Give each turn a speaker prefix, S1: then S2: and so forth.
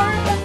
S1: Bye.